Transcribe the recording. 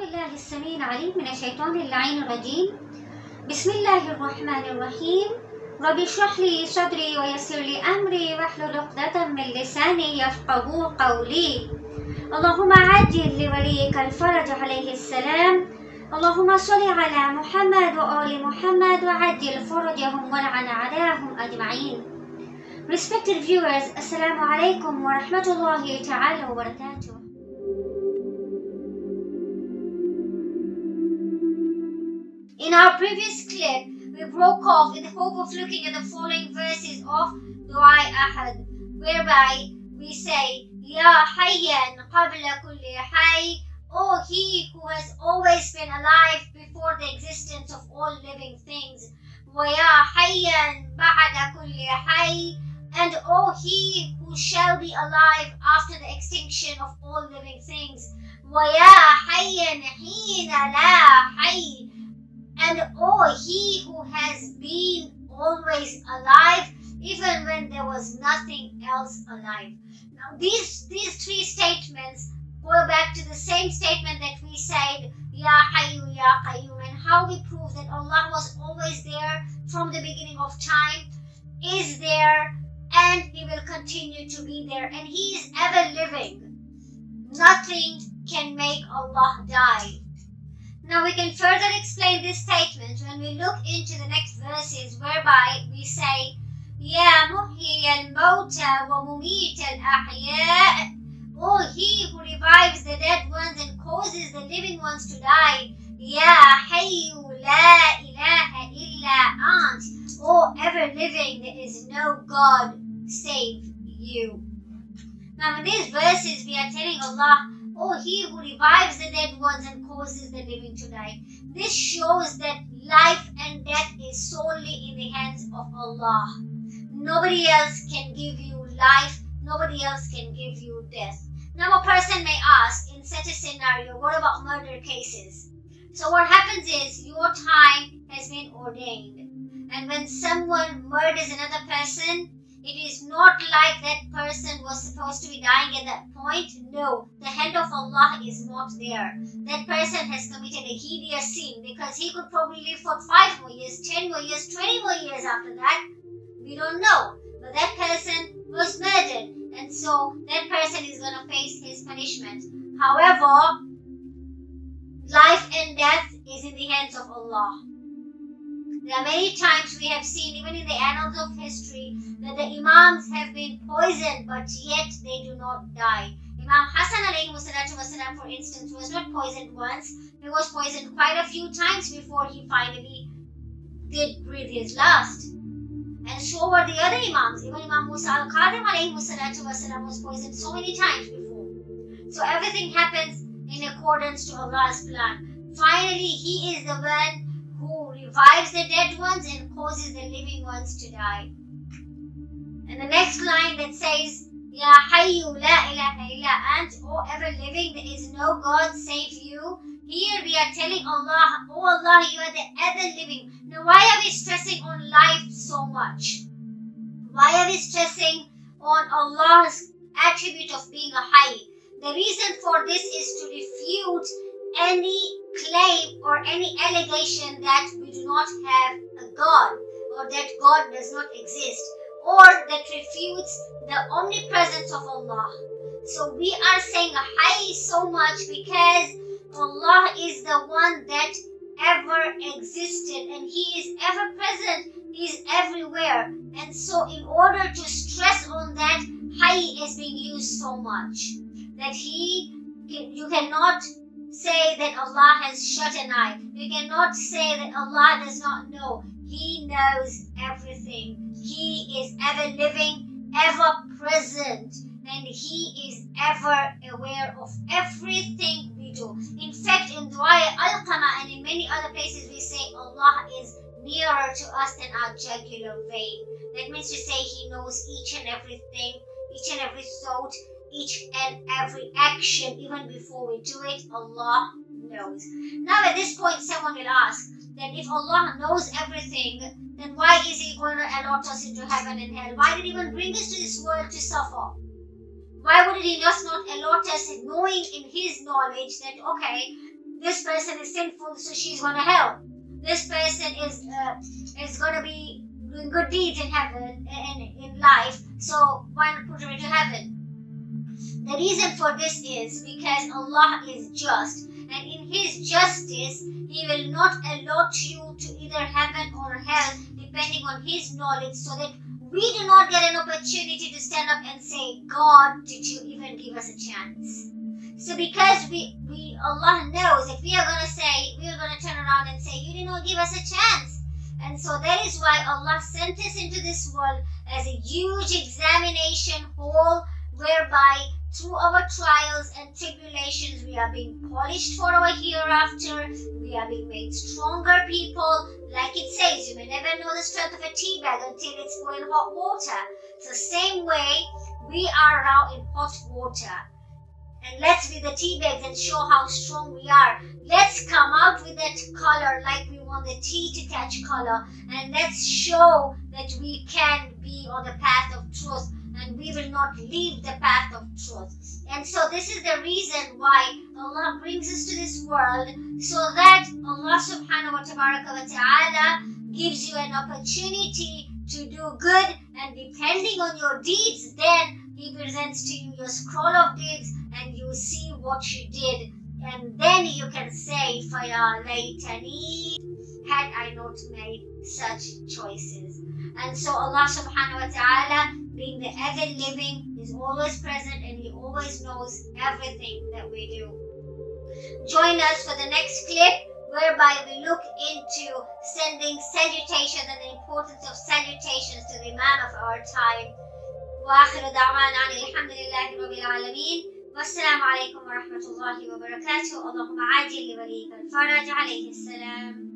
بالله السميع العليم من الشيطان اللعين الرجيم. بسم الله الرحمن الرحيم. رب اشرح لي صدري ويسر لي أمري واحلل عقدة من لساني يفقه قولي. اللهم عجل لوليك الفرج عليه السلام. اللهم صل على محمد وآل محمد وعجل فرجهم ولعن عليهم أجمعين. Respected viewers, Assalamu alaikum wa rahmatullahi ta'ala wa barakatuh. In our previous clip, we broke off in the hope of looking at the following verses of Dua Ahad, whereby we say, Ya Hayyan qabla kulli hay, O He who has always been alive before the existence of all living things, Ya Hayyan ba'da kulli hay, and O He who shall be alive after the extinction of all living things, Ya Hayyan hina la hay, and oh, he who has been always alive, even when there was nothing else alive. Now, these, these three statements go back to the same statement that we said, Ya Hayyu, Ya Qayyum, and how we prove that Allah was always there from the beginning of time, is there, and He will continue to be there, and He is ever living. Nothing can make Allah die. Now we can further explain this statement when we look into the next verses whereby we say يا محيي الموتى ومميت الأحياء O He who revives the dead ones and causes the living ones to die يا حي لا إله إلا أنت O ever living there is no God save you. Now in these verses we are telling Allah Oh, he who revives the dead ones and causes the living to die. This shows that life and death is solely in the hands of Allah. Nobody else can give you life, nobody else can give you death. Now, a person may ask in such a scenario, what about murder cases? So, what happens is your time has been ordained, and when someone murders another person, it is not like that person was supposed to be dying at that point. No, the hand of Allah is not there. That person has committed a hideous sin because he could probably live for five more years, ten more years, twenty more years after that. We don't know. But that person was murdered, and so that person is going to face his punishment. However, life and death is in the hands of Allah. There are many times we have seen, even in the annals of history, that the Imams have been poisoned, but yet they do not die. Imam Hassan wasalam, for instance, was not poisoned once, he was poisoned quite a few times before he finally did breathe his last. And so were the other Imams. Even Imam Musa al Kadhim wasalam, was poisoned so many times before. So everything happens in accordance to Allah's plan. Finally, He is the one revives the dead ones and causes the living ones to die. And the next line that says, Ya Hayyu la ilaha illa ant, O ever living, there is no God save you. Here we are telling Allah, Oh Allah, you are the ever living. Now why are we stressing on life so much? Why are we stressing on Allah's attribute of being a Hayy? The reason for this is to refute any claim or any allegation that we do not have a God or that God does not exist or that refutes the omnipresence of Allah. So we are saying Hayy so much because Allah is the one that ever existed and He is ever present, He is everywhere. And so in order to stress on that, Hayy is being used so much that He you cannot say that Allah has shut an eye. You cannot say that Allah does not know. He knows everything. He is ever living, ever present, and He is ever aware of everything we do. In fact, in Dua Al-Qama and in many other places, we say Allah is nearer to us than our jugular vein. That means to say He knows each and everything, each and every thought, each and every action, even before we do it, Allah knows. Now, at this point, someone will ask that if Allah knows everything, then why is He going to allot us into heaven and hell? Why did He even bring us to this world to suffer? Why would He just not allot us knowing in His knowledge that, okay, this person is sinful, so she's going to hell. This person is uh, is going to be doing good deeds in heaven in, in life, so why not put her into heaven? The reason for this is because Allah is just, and in His justice, He will not allot you to either heaven or hell depending on His knowledge, so that we do not get an opportunity to stand up and say, God, did you even give us a chance? So because we, we Allah knows if we are gonna say we are gonna turn around and say you did not give us a chance. And so that is why Allah sent us into this world as a huge examination hall whereby through our trials and tribulations we are being polished for our hereafter, we are being made stronger people. Like it says, you may never know the strength of a tea bag until it's full in hot water. So same way we are now in hot water and let's be the tea bags and show how strong we are. Let's come out with that color like we want the tea to catch color and let's show that we can be on the path of truth and we will not leave the path of truth. And so this is the reason why Allah brings us to this world so that Allah subhanahu wa ta'ala gives you an opportunity to do good and depending on your deeds then he presents to you your scroll of deeds and you see what you did. And then you can say, Faya laytani, had I not made such choices. And so Allah subhanahu wa ta'ala, the ever living, is always present and He always knows everything that we do. Join us for the next clip whereby we look into sending salutations and the importance of salutations to the man of our time. وآخر دعوانا عن الحمد لله رب العالمين والسلام عليكم ورحمة الله وبركاته اللهم عاجل لوليك الفرج عليه السلام